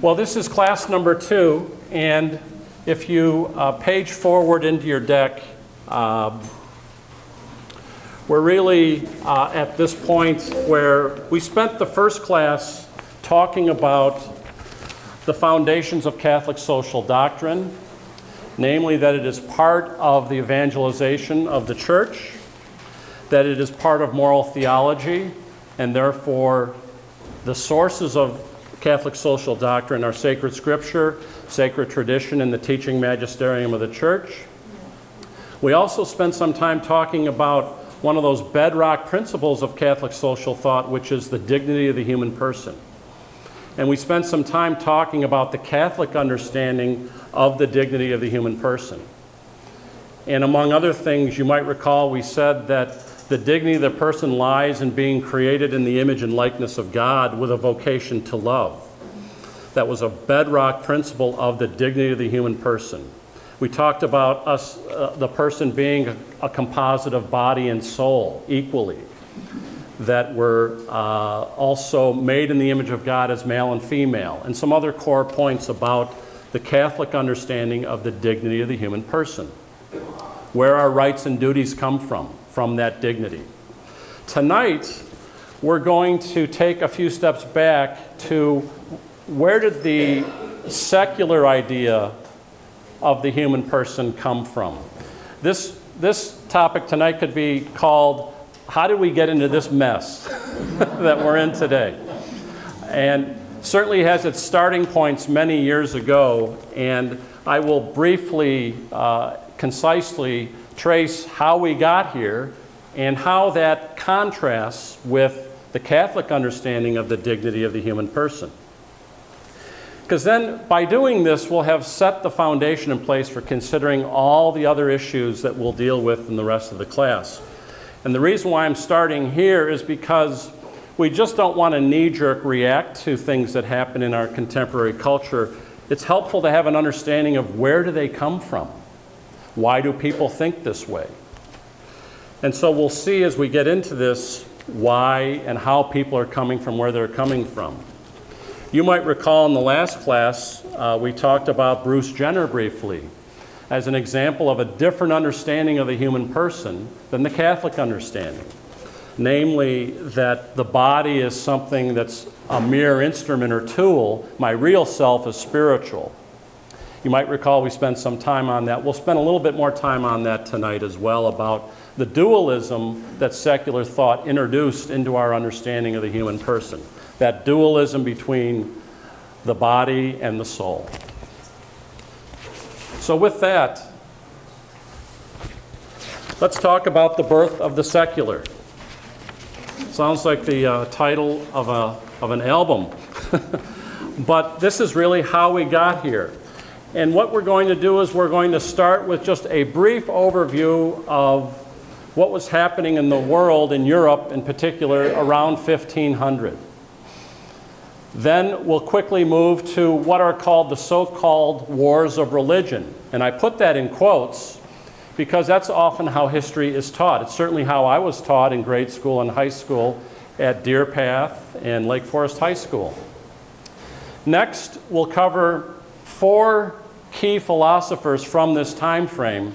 Well, this is class number two, and if you uh, page forward into your deck, uh, we're really uh, at this point where we spent the first class talking about the foundations of Catholic social doctrine, namely that it is part of the evangelization of the church, that it is part of moral theology, and therefore the sources of Catholic social doctrine our sacred scripture, sacred tradition, and the teaching magisterium of the church. We also spent some time talking about one of those bedrock principles of Catholic social thought, which is the dignity of the human person. And we spent some time talking about the Catholic understanding of the dignity of the human person. And among other things, you might recall we said that the dignity of the person lies in being created in the image and likeness of God with a vocation to love. That was a bedrock principle of the dignity of the human person. We talked about us, uh, the person being a, a, composite of body and soul equally, that were uh, also made in the image of God as male and female, and some other core points about the Catholic understanding of the dignity of the human person. Where our rights and duties come from from that dignity. Tonight, we're going to take a few steps back to where did the secular idea of the human person come from? This, this topic tonight could be called How Did We Get Into This Mess that we're in today? And certainly has its starting points many years ago, and I will briefly, uh, concisely trace how we got here and how that contrasts with the Catholic understanding of the dignity of the human person. Because then, by doing this, we'll have set the foundation in place for considering all the other issues that we'll deal with in the rest of the class. And the reason why I'm starting here is because we just don't want to knee jerk react to things that happen in our contemporary culture. It's helpful to have an understanding of where do they come from? Why do people think this way? And so we'll see as we get into this why and how people are coming from where they're coming from. You might recall in the last class, uh, we talked about Bruce Jenner briefly as an example of a different understanding of the human person than the Catholic understanding. Namely, that the body is something that's a mere instrument or tool, my real self is spiritual. You might recall we spent some time on that. We'll spend a little bit more time on that tonight as well about the dualism that secular thought introduced into our understanding of the human person. That dualism between the body and the soul. So, with that, let's talk about the birth of the secular. Sounds like the uh, title of, a, of an album. but this is really how we got here. And what we're going to do is we're going to start with just a brief overview of what was happening in the world, in Europe in particular, around 1500. Then we'll quickly move to what are called the so-called wars of religion. And I put that in quotes because that's often how history is taught. It's certainly how I was taught in grade school and high school at Deer Path and Lake Forest High School. Next, we'll cover four key philosophers from this time frame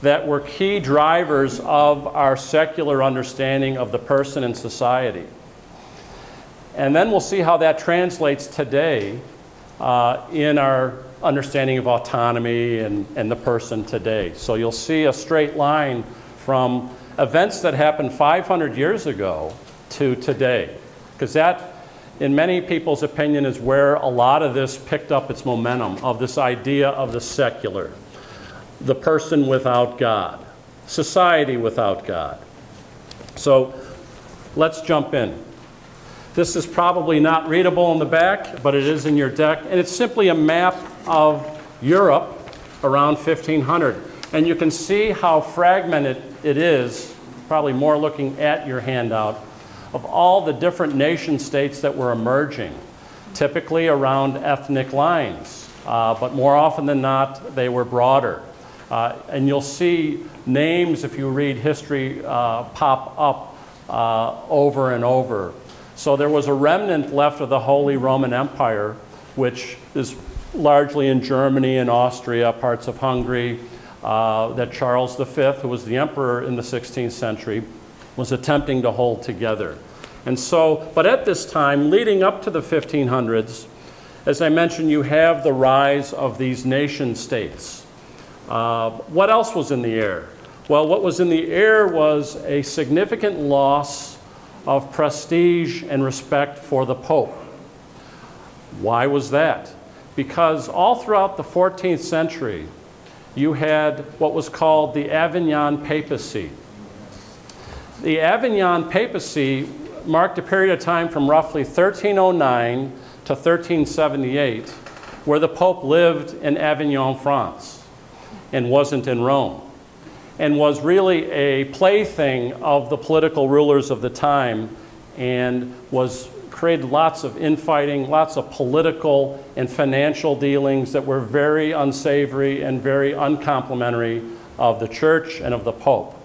that were key drivers of our secular understanding of the person and society. And then we'll see how that translates today uh, in our understanding of autonomy and, and the person today. So you'll see a straight line from events that happened 500 years ago to today. Because that in many people's opinion, is where a lot of this picked up its momentum of this idea of the secular, the person without God, society without God. So let's jump in. This is probably not readable in the back, but it is in your deck, and it's simply a map of Europe around 1500. And you can see how fragmented it is, probably more looking at your handout, of all the different nation states that were emerging, typically around ethnic lines, uh, but more often than not, they were broader. Uh, and you'll see names, if you read history, uh, pop up uh, over and over. So there was a remnant left of the Holy Roman Empire which is largely in Germany and Austria, parts of Hungary, uh, that Charles V, who was the emperor in the 16th century, was attempting to hold together. And so, but at this time, leading up to the 1500s, as I mentioned, you have the rise of these nation states. Uh, what else was in the air? Well, what was in the air was a significant loss of prestige and respect for the Pope. Why was that? Because all throughout the 14th century, you had what was called the Avignon Papacy. The Avignon Papacy marked a period of time from roughly 1309 to 1378 where the Pope lived in Avignon, France, and wasn't in Rome, and was really a plaything of the political rulers of the time and was created lots of infighting, lots of political and financial dealings that were very unsavory and very uncomplimentary of the church and of the Pope.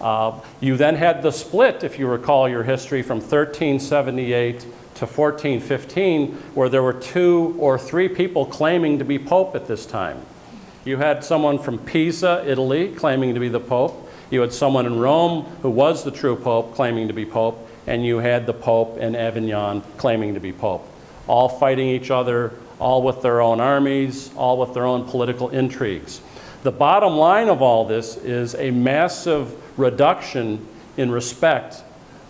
Uh, you then had the split, if you recall your history, from 1378 to 1415, where there were two or three people claiming to be Pope at this time. You had someone from Pisa, Italy, claiming to be the Pope. You had someone in Rome who was the true Pope, claiming to be Pope. And you had the Pope in Avignon claiming to be Pope. All fighting each other, all with their own armies, all with their own political intrigues. The bottom line of all this is a massive reduction in respect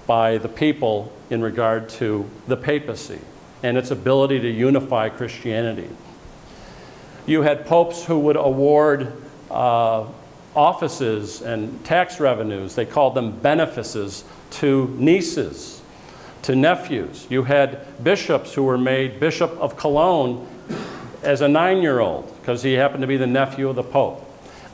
by the people in regard to the papacy and its ability to unify Christianity. You had popes who would award uh, offices and tax revenues, they called them benefices, to nieces, to nephews. You had bishops who were made Bishop of Cologne as a nine year old because he happened to be the nephew of the Pope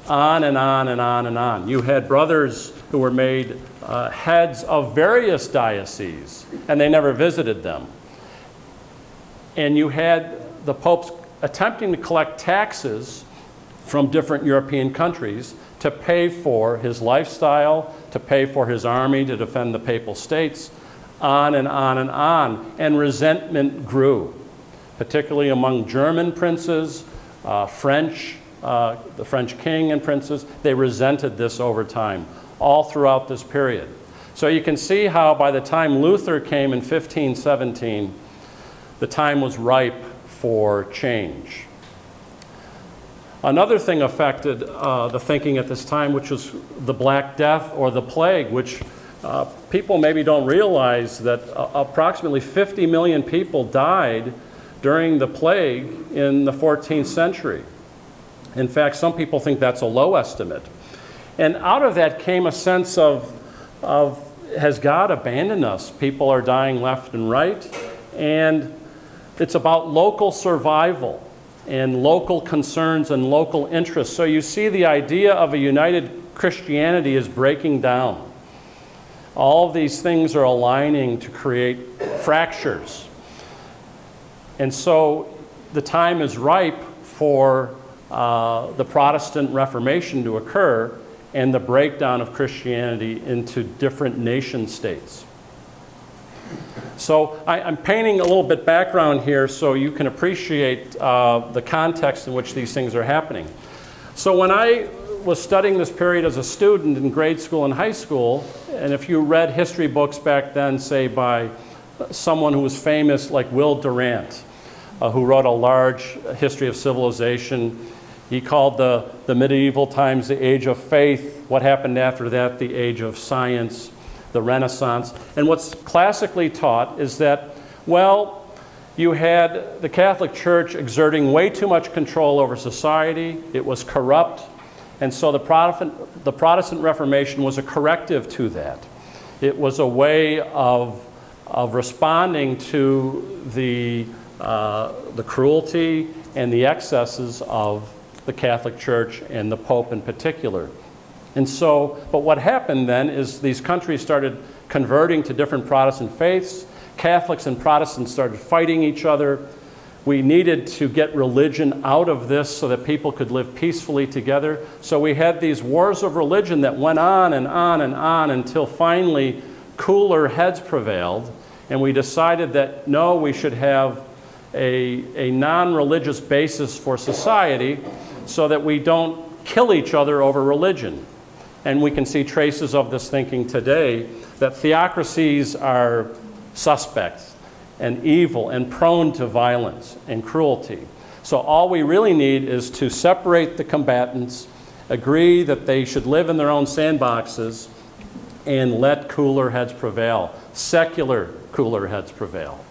on and on and on and on. You had brothers who were made uh, heads of various dioceses, and they never visited them. And you had the popes attempting to collect taxes from different European countries to pay for his lifestyle, to pay for his army to defend the papal states, on and on and on. And resentment grew, particularly among German princes, uh, French, uh, the French king and princes, they resented this over time, all throughout this period. So you can see how by the time Luther came in 1517, the time was ripe for change. Another thing affected uh, the thinking at this time, which was the Black Death or the plague, which uh, people maybe don't realize that uh, approximately 50 million people died during the plague in the 14th century. In fact, some people think that's a low estimate. And out of that came a sense of, of has God abandoned us? People are dying left and right. And it's about local survival and local concerns and local interests. So you see the idea of a united Christianity is breaking down. All these things are aligning to create fractures. And so the time is ripe for uh, the Protestant Reformation to occur and the breakdown of Christianity into different nation states. So I, am painting a little bit background here so you can appreciate uh, the context in which these things are happening. So when I was studying this period as a student in grade school and high school, and if you read history books back then, say by someone who was famous like Will Durant, uh, who wrote a large history of civilization, he called the, the medieval times the age of faith. What happened after that, the age of science, the Renaissance. And what's classically taught is that, well, you had the Catholic Church exerting way too much control over society, it was corrupt, and so the Protestant, the Protestant Reformation was a corrective to that. It was a way of, of responding to the, uh, the cruelty and the excesses of the Catholic Church and the Pope in particular. And so, but what happened then is these countries started converting to different Protestant faiths. Catholics and Protestants started fighting each other. We needed to get religion out of this so that people could live peacefully together. So we had these wars of religion that went on and on and on until finally cooler heads prevailed. And we decided that no, we should have a, a non-religious basis for society so that we don't kill each other over religion. And we can see traces of this thinking today that theocracies are suspects and evil and prone to violence and cruelty. So all we really need is to separate the combatants, agree that they should live in their own sandboxes, and let cooler heads prevail. Secular cooler heads prevail.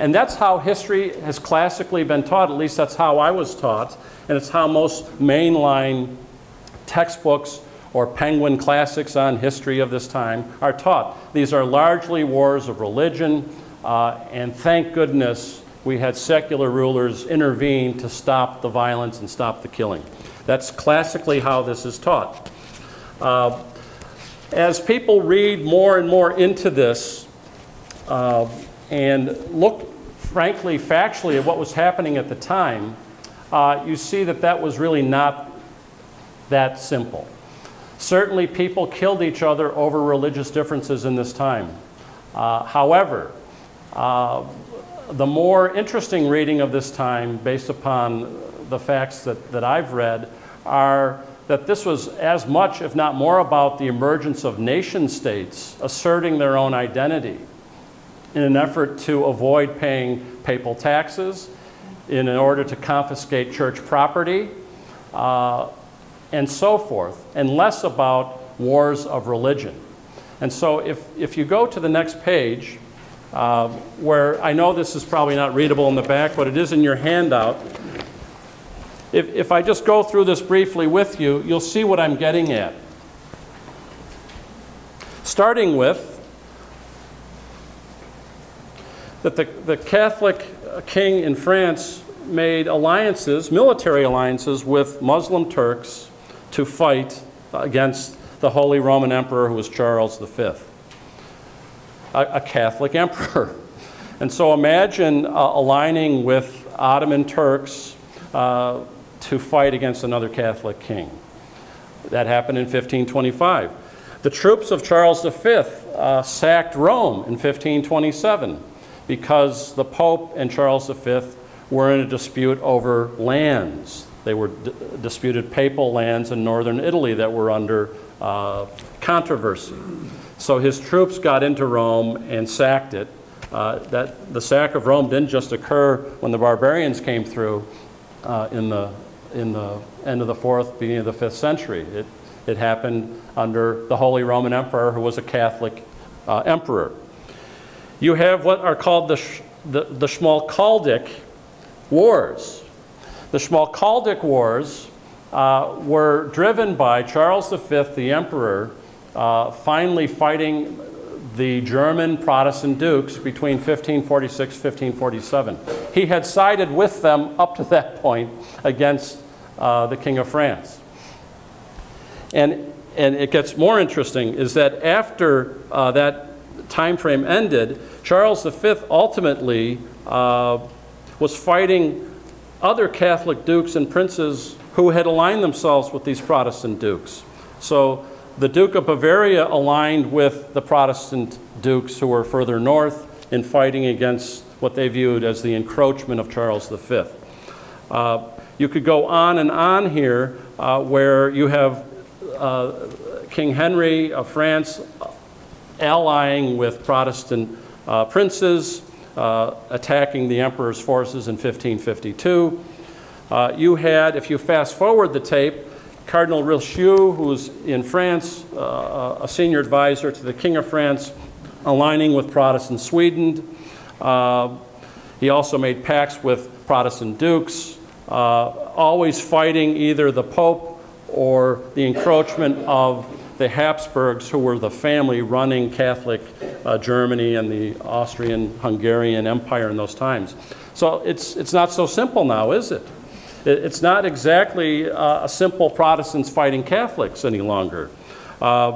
And that's how history has classically been taught, at least that's how I was taught, and it's how most mainline textbooks or penguin classics on history of this time are taught. These are largely wars of religion, uh, and thank goodness we had secular rulers intervene to stop the violence and stop the killing. That's classically how this is taught. Uh, as people read more and more into this uh, and look, frankly, factually at what was happening at the time, uh, you see that that was really not that simple. Certainly, people killed each other over religious differences in this time. Uh, however, uh, the more interesting reading of this time, based upon the facts that, that I've read, are that this was as much, if not more, about the emergence of nation states asserting their own identity in an effort to avoid paying papal taxes, in order to confiscate church property, uh, and so forth, and less about wars of religion. And so if, if you go to the next page, uh, where I know this is probably not readable in the back, but it is in your handout. If, if I just go through this briefly with you, you'll see what I'm getting at. Starting with that the, the Catholic king in France made alliances, military alliances, with Muslim Turks to fight against the Holy Roman Emperor who was Charles V, a, a Catholic emperor. And so imagine uh, aligning with Ottoman Turks uh, to fight against another Catholic king. That happened in 1525. The troops of Charles V uh, sacked Rome in 1527 because the Pope and Charles V were in a dispute over lands. They were disputed papal lands in northern Italy that were under uh, controversy. So his troops got into Rome and sacked it. Uh, that the sack of Rome didn't just occur when the barbarians came through uh, in the in the end of the fourth, beginning of the fifth century. It it happened under the Holy Roman Emperor, who was a Catholic uh, emperor. You have what are called the, the, the Schmalkaldic Wars. The Schmalkaldic Wars uh, were driven by Charles V, the emperor, uh, finally fighting the German Protestant dukes between 1546 1547. He had sided with them up to that point against uh, the King of France. And, and it gets more interesting is that after uh, that time frame ended, Charles V ultimately uh, was fighting other Catholic dukes and princes who had aligned themselves with these Protestant dukes. So the Duke of Bavaria aligned with the Protestant dukes who were further north in fighting against what they viewed as the encroachment of Charles V. Uh, you could go on and on here uh, where you have uh, King Henry of France allying with Protestant uh, princes, uh, attacking the emperor's forces in 1552. Uh, you had, if you fast forward the tape, Cardinal Richelieu, who was in France, uh, a senior advisor to the King of France, aligning with Protestant Sweden. Uh, he also made pacts with Protestant dukes, uh, always fighting either the Pope or the encroachment of the Habsburgs, who were the family running Catholic uh, Germany and the Austrian-Hungarian Empire in those times. So it's, it's not so simple now, is it? it it's not exactly uh, a simple Protestants fighting Catholics any longer. Uh,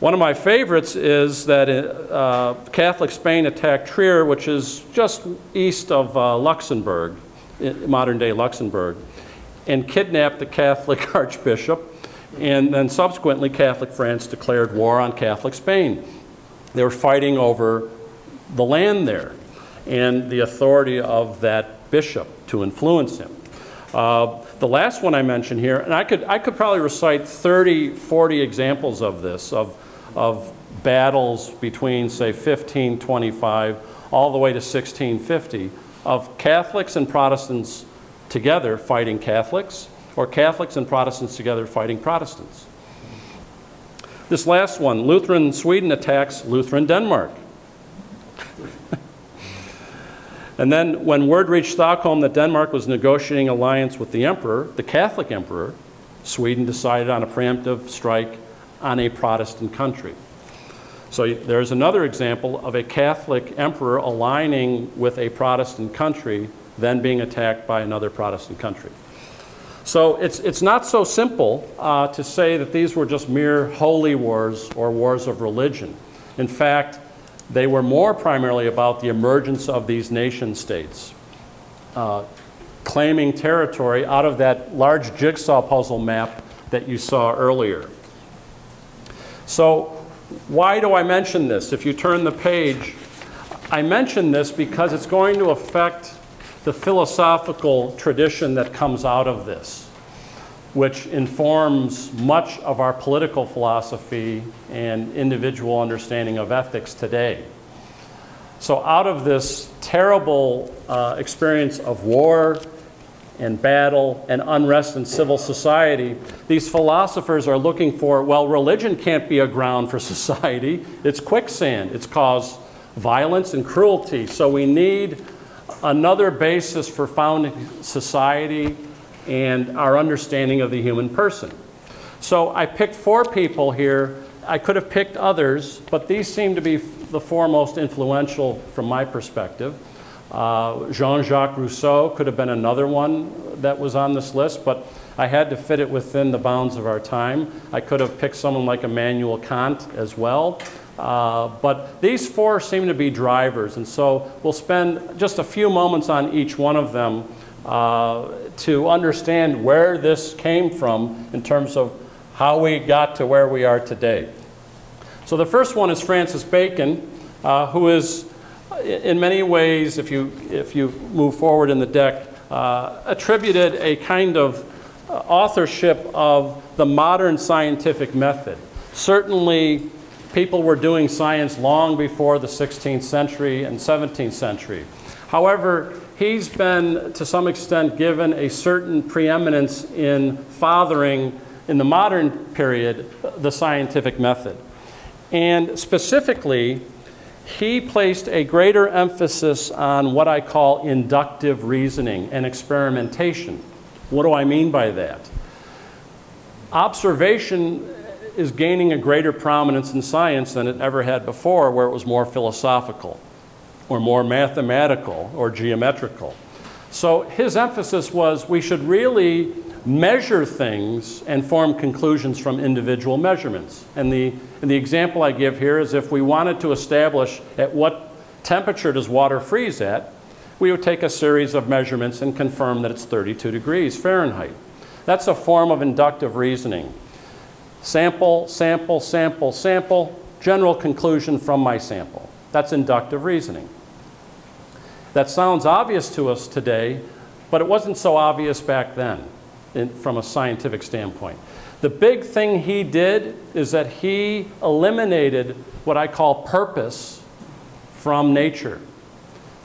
one of my favorites is that uh, Catholic Spain attacked Trier, which is just east of uh, Luxembourg, modern-day Luxembourg, and kidnapped the Catholic archbishop and then subsequently, Catholic France declared war on Catholic Spain. They were fighting over the land there. and the authority of that bishop to influence him. Uh, the last one I mentioned here, and I could, I could probably recite 30, 40 examples of this, of, of battles between, say, 1525 all the way to 1650, of Catholics and Protestants together fighting Catholics, or Catholics and Protestants together fighting Protestants. This last one, Lutheran Sweden attacks Lutheran Denmark. and then when word reached Stockholm that Denmark was negotiating alliance with the emperor, the Catholic emperor, Sweden decided on a preemptive strike on a Protestant country. So there's another example of a Catholic emperor aligning with a Protestant country, then being attacked by another Protestant country. So it's, it's not so simple uh, to say that these were just mere holy wars or wars of religion. In fact, they were more primarily about the emergence of these nation states, uh, claiming territory out of that large jigsaw puzzle map that you saw earlier. So why do I mention this? If you turn the page, I mention this because it's going to affect the philosophical tradition that comes out of this, which informs much of our political philosophy and individual understanding of ethics today. So out of this terrible uh, experience of war and battle and unrest in civil society, these philosophers are looking for, well, religion can't be a ground for society. It's quicksand. It's caused violence and cruelty. So we need another basis for founding society and our understanding of the human person. So I picked four people here. I could have picked others, but these seem to be the four most influential from my perspective. Uh, Jean-Jacques Rousseau could have been another one that was on this list, but I had to fit it within the bounds of our time. I could have picked someone like Immanuel Kant as well. Uh, but these four seem to be drivers, and so we'll spend just a few moments on each one of them uh, to understand where this came from in terms of how we got to where we are today. So the first one is Francis Bacon, uh, who is in many ways, if you, if you move forward in the deck, uh, attributed a kind of uh, authorship of the modern scientific method. Certainly, people were doing science long before the 16th century and 17th century. However, he's been, to some extent, given a certain preeminence in fathering, in the modern period, the scientific method. And specifically, he placed a greater emphasis on what I call inductive reasoning and experimentation. What do I mean by that? Observation is gaining a greater prominence in science than it ever had before, where it was more philosophical or more mathematical or geometrical. So his emphasis was we should really measure things and form conclusions from individual measurements. And the, and the example I give here is if we wanted to establish at what temperature does water freeze at, we would take a series of measurements and confirm that it's 32 degrees Fahrenheit. That's a form of inductive reasoning. Sample, sample, sample, sample, general conclusion from my sample. That's inductive reasoning. That sounds obvious to us today, but it wasn't so obvious back then in, from a scientific standpoint. The big thing he did is that he eliminated what I call purpose from nature,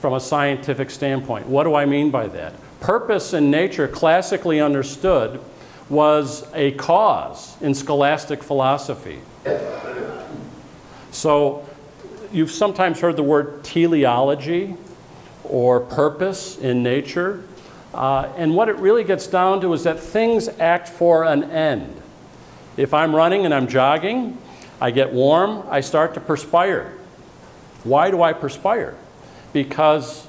from a scientific standpoint. What do I mean by that? Purpose in nature, classically understood, was a cause in scholastic philosophy. So you've sometimes heard the word teleology or purpose in nature. Uh, and what it really gets down to is that things act for an end. If I'm running and I'm jogging, I get warm, I start to perspire. Why do I perspire? Because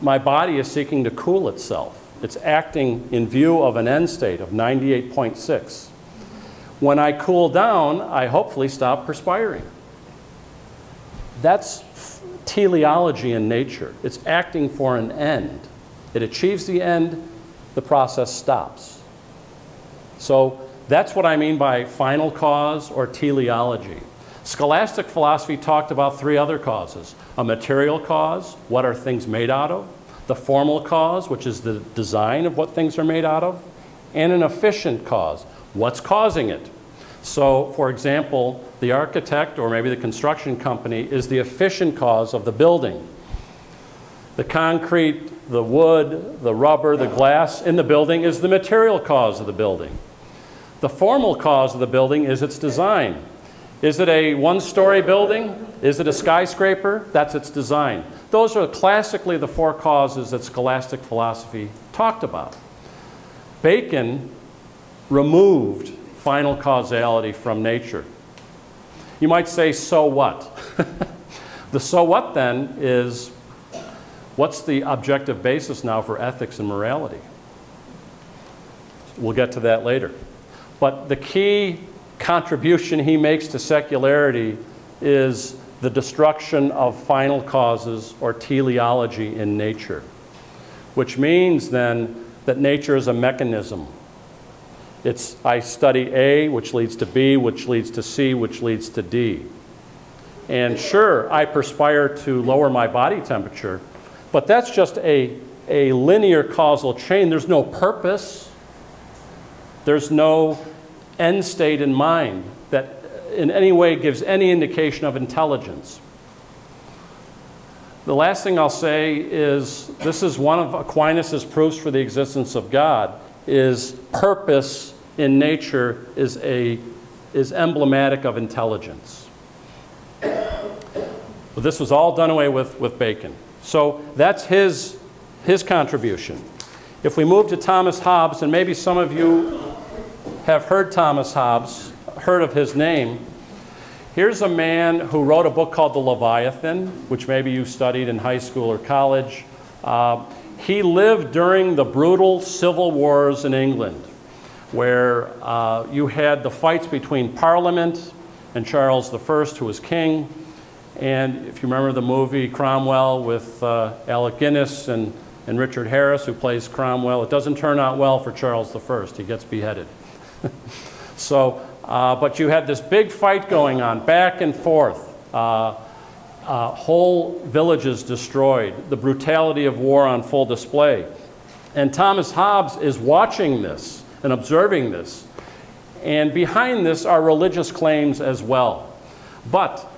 my body is seeking to cool itself. It's acting in view of an end state of 98.6. When I cool down, I hopefully stop perspiring. That's teleology in nature. It's acting for an end. It achieves the end, the process stops. So that's what I mean by final cause or teleology. Scholastic philosophy talked about three other causes. A material cause, what are things made out of? The formal cause, which is the design of what things are made out of. And an efficient cause, what's causing it? So, for example, the architect or maybe the construction company is the efficient cause of the building. The concrete, the wood, the rubber, the glass in the building is the material cause of the building. The formal cause of the building is its design. Is it a one-story building? Is it a skyscraper? That's its design. Those are classically the four causes that scholastic philosophy talked about. Bacon removed final causality from nature. You might say, so what? the so what then is what's the objective basis now for ethics and morality? We'll get to that later. But the key contribution he makes to secularity is the destruction of final causes or teleology in nature, which means then that nature is a mechanism. It's I study A, which leads to B, which leads to C, which leads to D. And sure, I perspire to lower my body temperature, but that's just a, a linear causal chain. There's no purpose. There's no end state in mind that in any way gives any indication of intelligence. The last thing I'll say is this is one of Aquinas' proofs for the existence of God is purpose in nature is, a, is emblematic of intelligence. But this was all done away with with Bacon. So that's his, his contribution. If we move to Thomas Hobbes, and maybe some of you have heard Thomas Hobbes, heard of his name, here's a man who wrote a book called The Leviathan, which maybe you studied in high school or college. Uh, he lived during the brutal civil wars in England, where uh, you had the fights between Parliament and Charles I, who was king. And if you remember the movie Cromwell with uh, Alec Guinness and, and Richard Harris, who plays Cromwell, it doesn't turn out well for Charles I. He gets beheaded. so, uh, but you had this big fight going on, back and forth. Uh, uh, whole villages destroyed, the brutality of war on full display. And Thomas Hobbes is watching this and observing this. And behind this are religious claims as well. But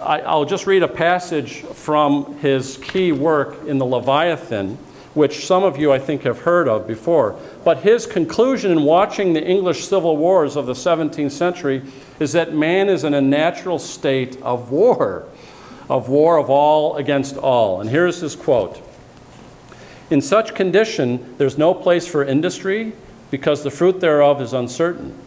I, will just read a passage from his key work in the Leviathan, which some of you I think have heard of before. But his conclusion in watching the English civil wars of the 17th century is that man is in a natural state of war, of war of all against all. And here's his quote In such condition, there's no place for industry because the fruit thereof is uncertain,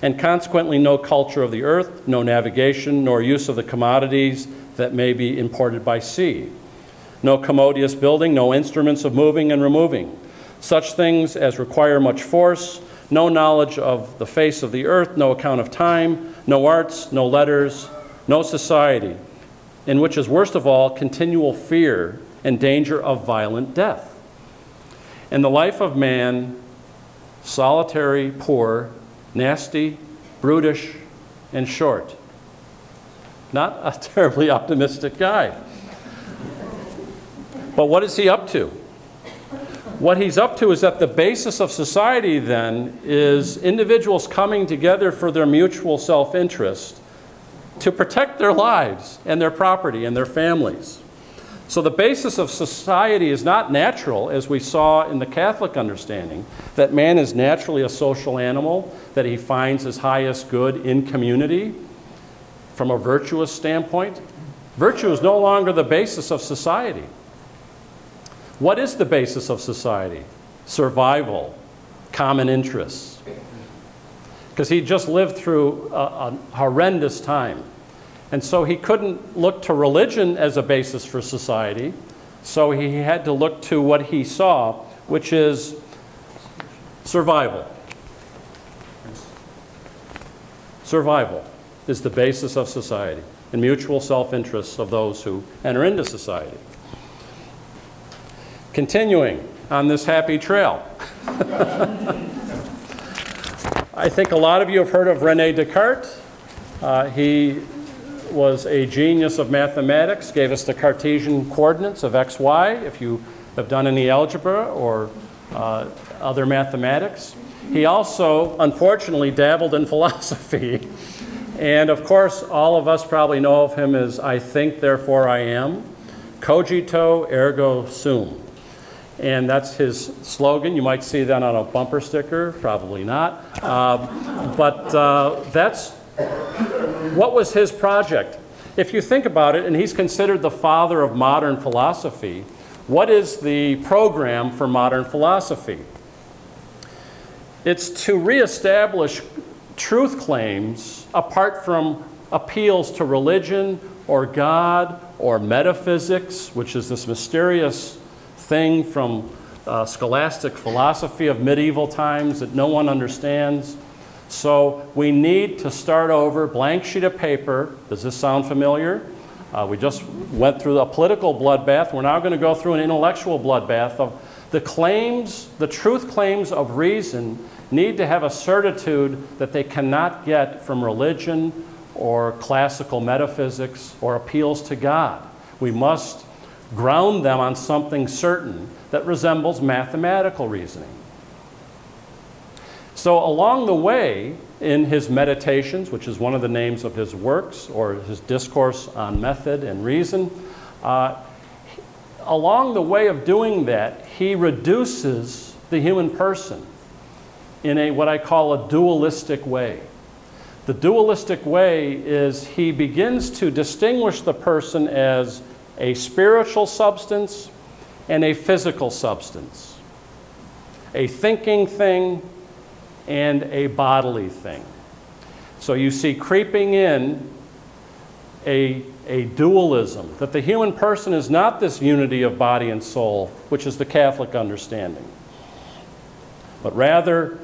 and consequently no culture of the earth, no navigation, nor use of the commodities that may be imported by sea. No commodious building, no instruments of moving and removing such things as require much force, no knowledge of the face of the earth, no account of time, no arts, no letters, no society, in which is worst of all continual fear and danger of violent death. And the life of man, solitary, poor, nasty, brutish, and short. Not a terribly optimistic guy. But what is he up to? What he's up to is that the basis of society then is individuals coming together for their mutual self-interest to protect their lives and their property and their families. So the basis of society is not natural, as we saw in the Catholic understanding, that man is naturally a social animal, that he finds his highest good in community from a virtuous standpoint. Virtue is no longer the basis of society. What is the basis of society? Survival, common interests. Because he just lived through a, a horrendous time. And so he couldn't look to religion as a basis for society. So he had to look to what he saw, which is survival. Survival is the basis of society and mutual self-interests of those who enter into society. Continuing on this happy trail. I think a lot of you have heard of Rene Descartes. Uh, he was a genius of mathematics, gave us the Cartesian coordinates of x, y, if you have done any algebra or uh, other mathematics. He also, unfortunately, dabbled in philosophy. And of course, all of us probably know of him as I think, therefore I am. Cogito ergo sum. And that's his slogan. You might see that on a bumper sticker, probably not. Uh, but uh, that's what was his project. If you think about it, and he's considered the father of modern philosophy, what is the program for modern philosophy? It's to reestablish truth claims apart from appeals to religion or God or metaphysics, which is this mysterious thing from uh, scholastic philosophy of medieval times that no one understands. So we need to start over, blank sheet of paper. Does this sound familiar? Uh, we just went through a political bloodbath. We're now going to go through an intellectual bloodbath of the claims, the truth claims of reason need to have a certitude that they cannot get from religion or classical metaphysics or appeals to God. We must ground them on something certain that resembles mathematical reasoning. So, along the way, in his meditations, which is one of the names of his works, or his discourse on method and reason, uh, along the way of doing that, he reduces the human person in a what I call a dualistic way. The dualistic way is he begins to distinguish the person as a spiritual substance and a physical substance, a thinking thing and a bodily thing. So you see creeping in a, a dualism, that the human person is not this unity of body and soul, which is the Catholic understanding, but rather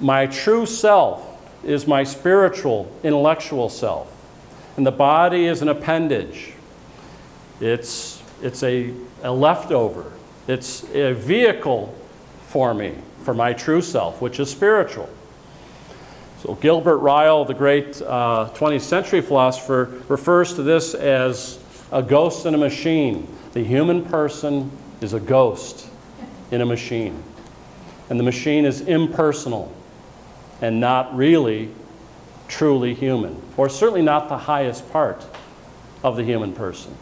my true self is my spiritual, intellectual self. And the body is an appendage. It's, it's a, a leftover. It's a vehicle for me, for my true self, which is spiritual. So Gilbert Ryle, the great uh, 20th century philosopher, refers to this as a ghost in a machine. The human person is a ghost in a machine. And the machine is impersonal and not really truly human, or certainly not the highest part of the human person.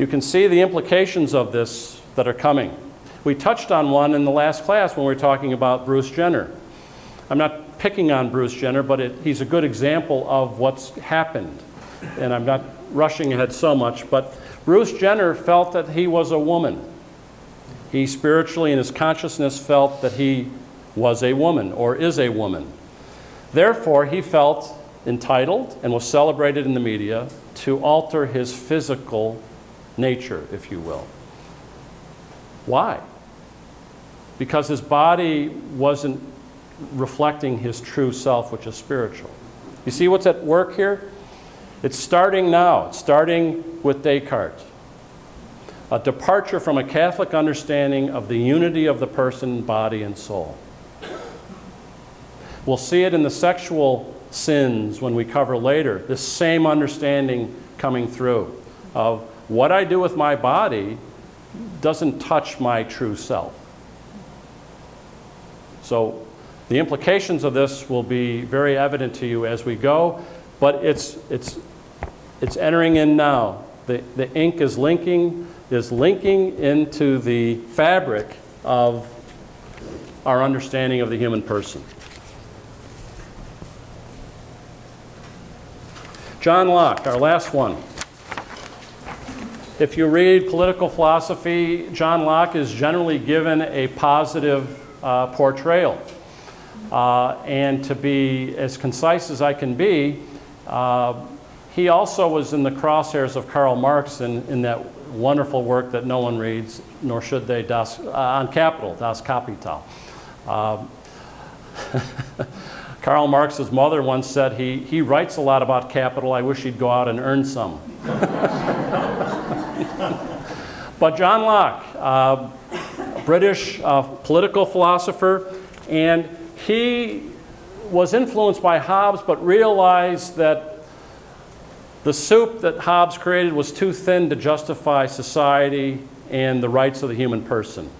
You can see the implications of this that are coming. We touched on one in the last class when we were talking about Bruce Jenner. I'm not picking on Bruce Jenner, but it, he's a good example of what's happened. And I'm not rushing ahead so much, but Bruce Jenner felt that he was a woman. He spiritually, in his consciousness, felt that he was a woman or is a woman. Therefore, he felt entitled and was celebrated in the media to alter his physical nature, if you will. Why? Because his body wasn't reflecting his true self, which is spiritual. You see what's at work here? It's starting now. It's starting with Descartes. A departure from a Catholic understanding of the unity of the person, body, and soul. We'll see it in the sexual sins when we cover later, this same understanding coming through of what I do with my body doesn't touch my true self. So the implications of this will be very evident to you as we go, but it's, it's, it's entering in now. The, the ink is linking, is linking into the fabric of our understanding of the human person. John Locke, our last one. If you read political philosophy, John Locke is generally given a positive uh, portrayal. Uh, and to be as concise as I can be, uh, he also was in the crosshairs of Karl Marx in, in that wonderful work that no one reads, nor should they, das, uh, on Capital, Das Kapital. Uh, Karl Marx's mother once said he, he writes a lot about capital. I wish he'd go out and earn some. but John Locke, uh, British uh, political philosopher, and he was influenced by Hobbes but realized that The soup that Hobbes created was too thin to justify society and the rights of the human person.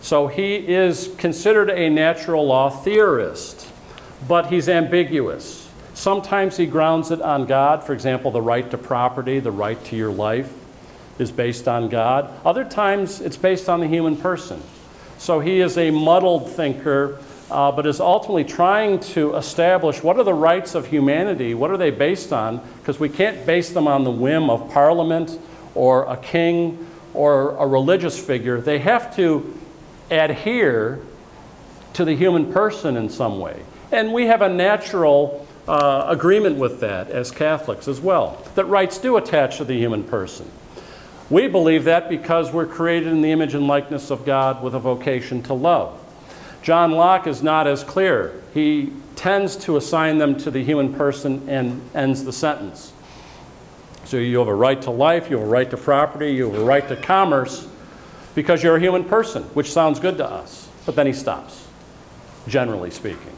So he is considered a natural law theorist, but he's ambiguous. Sometimes he grounds it on God. For example, the right to property, the right to your life is based on God. Other times it's based on the human person. So he is a muddled thinker, uh, but is ultimately trying to establish what are the rights of humanity, what are they based on, because we can't base them on the whim of parliament or a king or a religious figure. They have to adhere to the human person in some way. And we have a natural uh, agreement with that as Catholics as well, that rights do attach to the human person. We believe that because we're created in the image and likeness of God with a vocation to love. John Locke is not as clear. He tends to assign them to the human person and ends the sentence. So you have a right to life, you have a right to property, you have a right to commerce because you're a human person, which sounds good to us. But then he stops, generally speaking.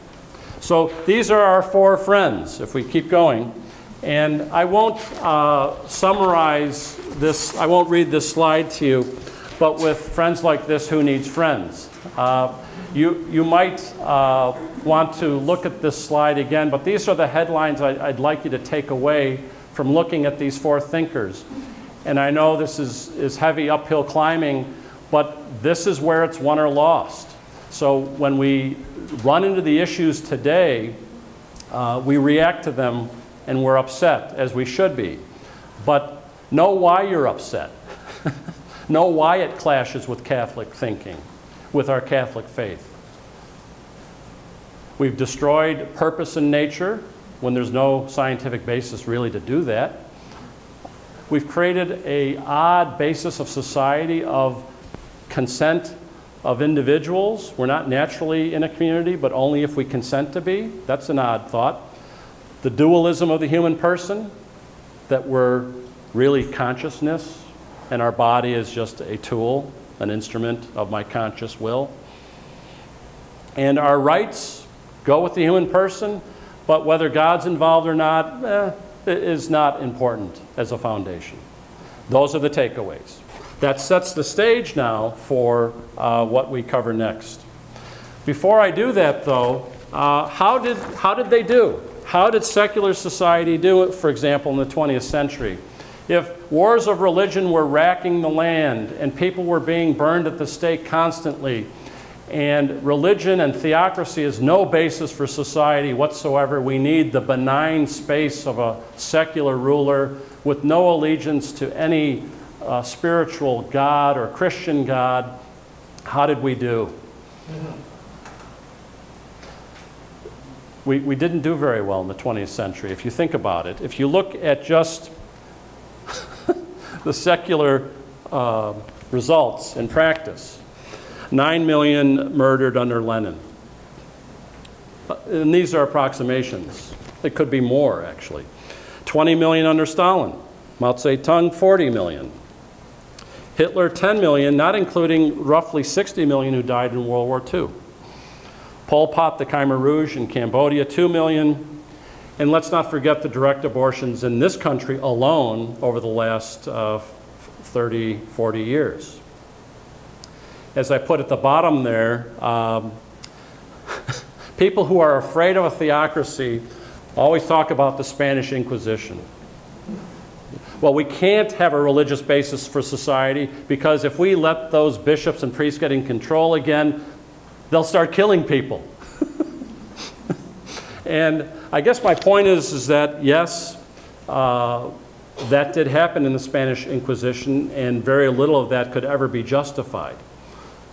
So these are our four friends, if we keep going. And I won't uh, summarize this, I won't read this slide to you, but with friends like this, who needs friends? Uh, you, you might uh, want to look at this slide again, but these are the headlines I, I'd like you to take away from looking at these four thinkers. And I know this is, is heavy uphill climbing, but this is where it's won or lost. So when we run into the issues today, uh, we react to them and we're upset, as we should be. But know why you're upset. know why it clashes with Catholic thinking, with our Catholic faith. We've destroyed purpose in nature when there's no scientific basis really to do that. We've created a odd basis of society of consent of individuals. We're not naturally in a community, but only if we consent to be. That's an odd thought the dualism of the human person, that we're really consciousness and our body is just a tool, an instrument of my conscious will. And our rights go with the human person, but whether God's involved or not eh, is not important as a foundation. Those are the takeaways. That sets the stage now for uh, what we cover next. Before I do that, though, uh, how, did, how did they do? How did secular society do it, for example, in the 20th century? If wars of religion were racking the land and people were being burned at the stake constantly, and religion and theocracy is no basis for society whatsoever, we need the benign space of a secular ruler with no allegiance to any uh, spiritual God or Christian God. How did we do? We, we didn't do very well in the 20th century, if you think about it. If you look at just the secular uh, results in practice, 9 million murdered under Lenin. And these are approximations. It could be more, actually. 20 million under Stalin. Mao Zedong, 40 million. Hitler, 10 million, not including roughly 60 million who died in World War II. Pol Pot, the Khmer Rouge in Cambodia, 2 million. And let's not forget the direct abortions in this country alone over the last uh, 30, 40 years. As I put at the bottom there, um, people who are afraid of a theocracy always talk about the Spanish Inquisition. Well, we can't have a religious basis for society because if we let those bishops and priests get in control again, they'll start killing people. and I guess my point is, is that yes, uh, that did happen in the Spanish Inquisition, and very little of that could ever be justified.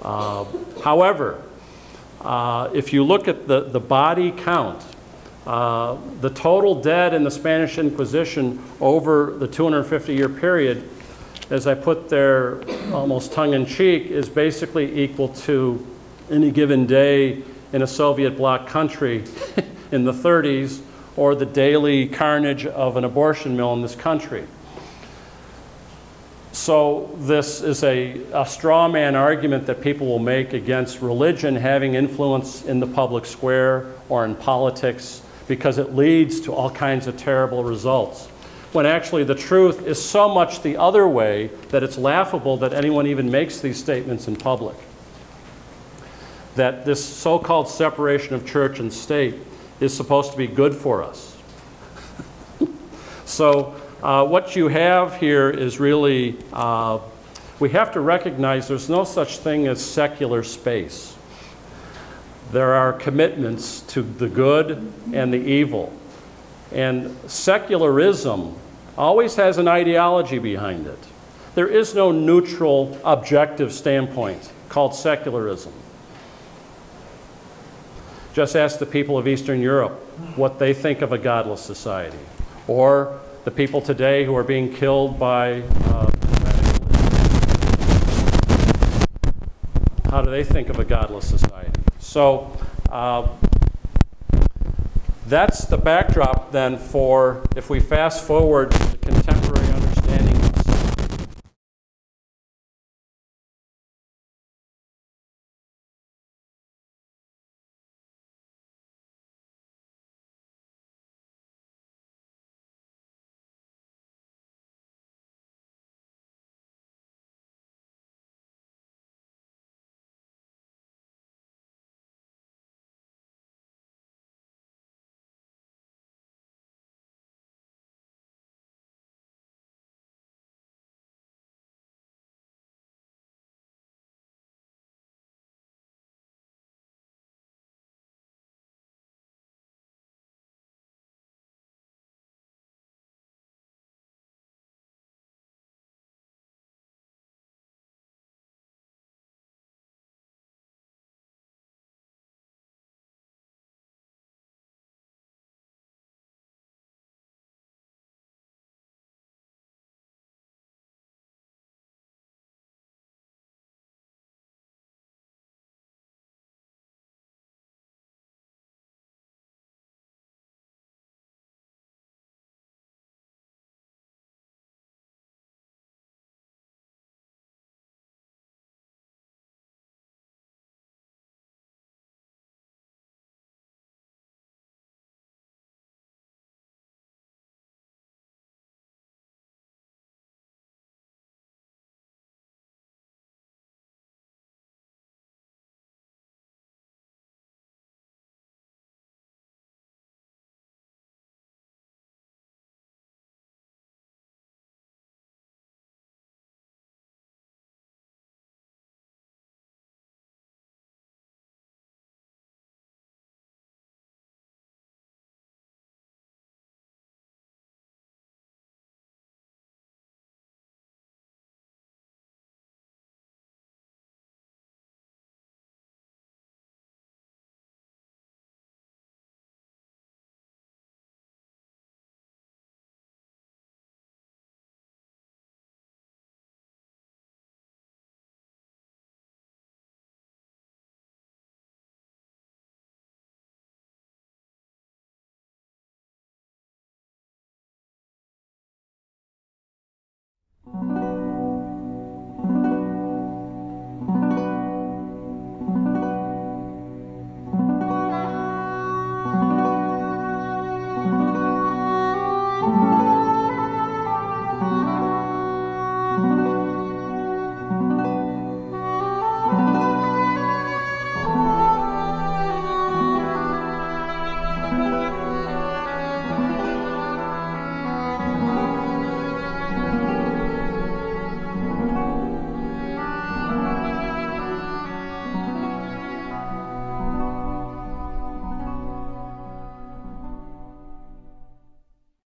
Uh, however, uh, if you look at the, the body count, uh, the total dead in the Spanish Inquisition over the 250 year period, as I put there almost tongue in cheek, is basically equal to any given day in a Soviet bloc country in the 30s or the daily carnage of an abortion mill in this country. So this is a, a straw man argument that people will make against religion having influence in the public square or in politics because it leads to all kinds of terrible results. when actually the truth is so much the other way that it's laughable that anyone even makes these statements in public. That this so called separation of church and state is supposed to be good for us. so, uh, what you have here is really, uh, we have to recognize there's no such thing as secular space. There are commitments to the good and the evil. And secularism always has an ideology behind it. There is no neutral, objective standpoint called secularism. Just ask the people of Eastern Europe what they think of a godless society, or the people today who are being killed by uh, how do they think of a godless society? So uh, that's the backdrop then for, if we fast forward to contemporary